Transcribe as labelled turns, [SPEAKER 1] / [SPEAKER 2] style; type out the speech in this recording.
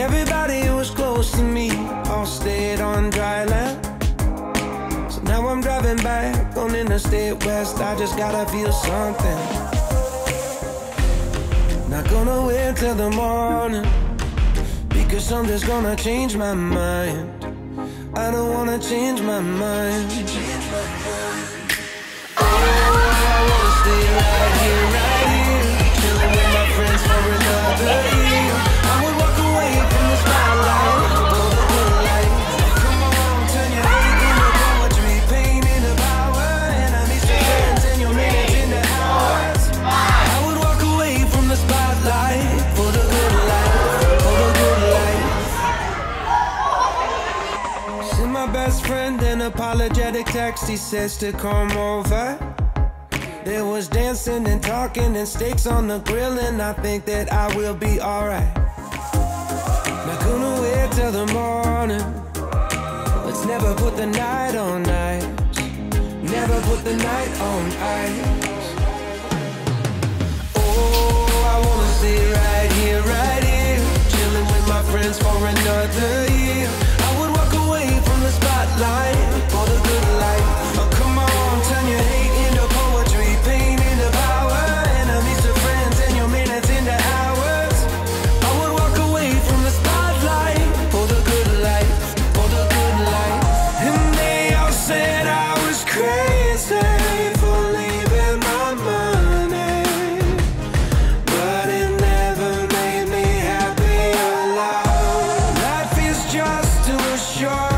[SPEAKER 1] Everybody who was close to me all stayed on dry land. So now I'm driving back on Interstate West. I just gotta feel something. Not gonna wait till the morning because something's gonna change my mind. I don't wanna change my mind. My best friend an apologetic text. He says to come over. There was dancing and talking and steaks on the grill, and I think that I will be alright. Not gonna wait till the morning. Let's never put the night on ice. Never put the night on ice. Oh, I wanna stay right here, right here, chilling with my friends for another sure